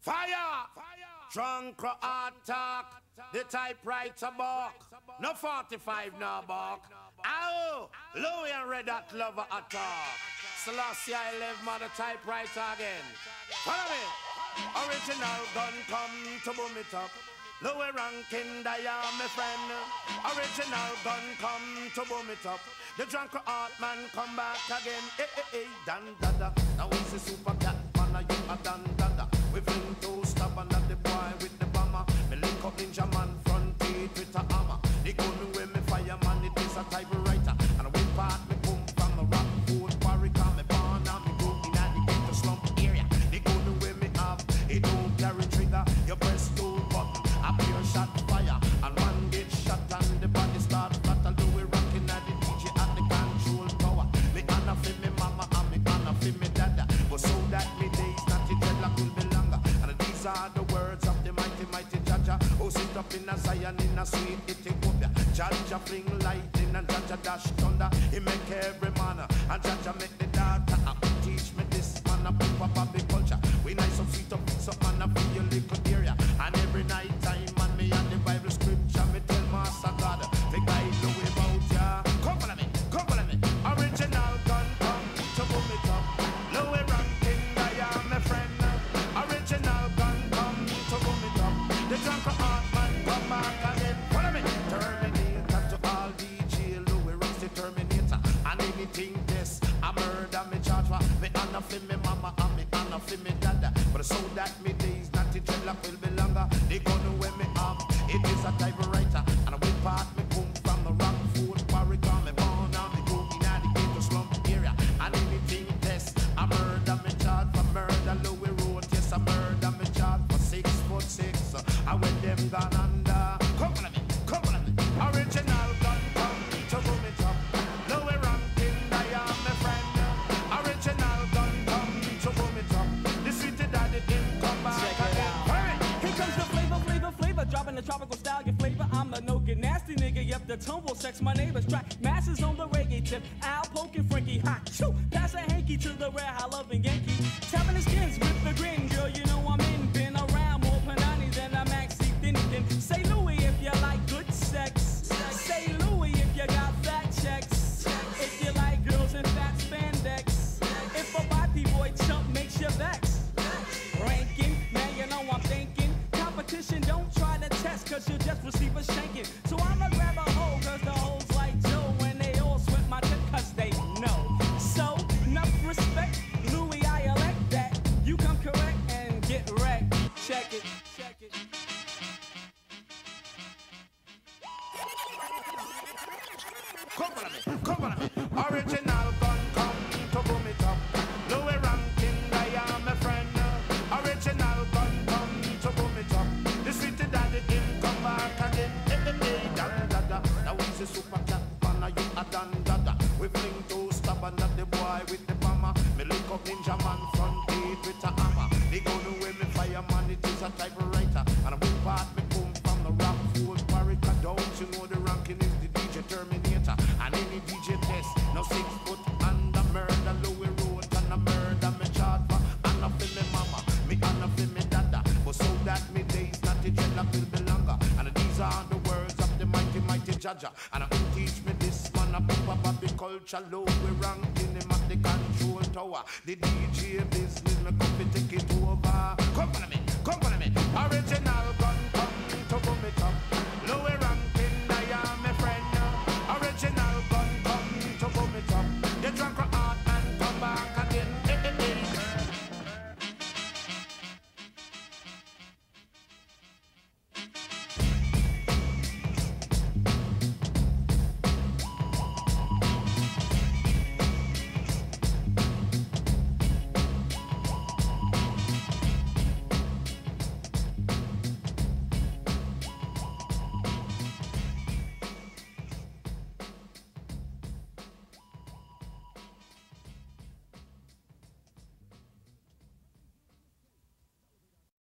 Fire! Drunk attack. The typewriter bark. No 45 no bark. Ow! Louis and Red Hot Lover attack. Selassie I live mother typewriter again. Follow me. Original gun come to boom it up. Louis Rankin, I am my friend. Original gun come to boom it up. The drunk art man come back again. Hey, hey, hey, dan dada. Now it's a super cat man, you a dan dada. We fling two stubborn at the boy with the bomber. Me link up Ninjaman front teeth with a hammer. Up in a Zion in a sweet Ethiopia. Jaja fling lightning and Jaja dash thunder. He make every man and Jaja make the data. And this, I murder me charge for. Me honor for me mama and me honor for me dada. But so that me days not the dreadlock will be longer. The gun where me have, it is a typewriter. And we part me tumble sex, my neighbors track. Masses on the reggae tip, Al poking Frankie hot. Shoo, pass a hanky to the rare, high loving Yankee. Tapping his skins with the grin, girl, you know I'm Come on. Original gun come to boom it up. Louis Rankin, I am my friend. Original gun come to boom it up. The sweet daddy didn't come back again. Hey, hey, dan dada. Now he's a super cat, man, you a dada? We fling two stubborn at the boy with the bomber. Me link up Ninjaman front teeth with a hammer. The gun away me fireman, it is a typewriter. And Jaja. And I teach me this man about pop the culture low. We rank in him at the control tower. The DJ business, me come to take it over. Come follow me, come follow me.